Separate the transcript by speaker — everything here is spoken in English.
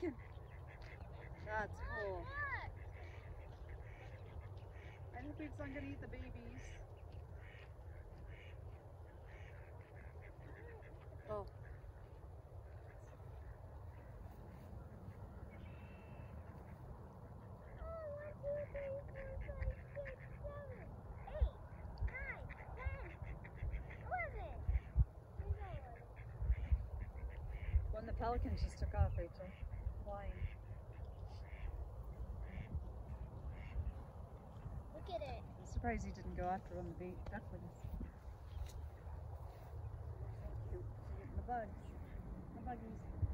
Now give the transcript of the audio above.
Speaker 1: pelican. That's cool. I hope it's not gonna eat the babies. Oh. When the pelicans just took off, Rachel. Surprised he didn't go after one of the ducklings. The bugs. The buggies.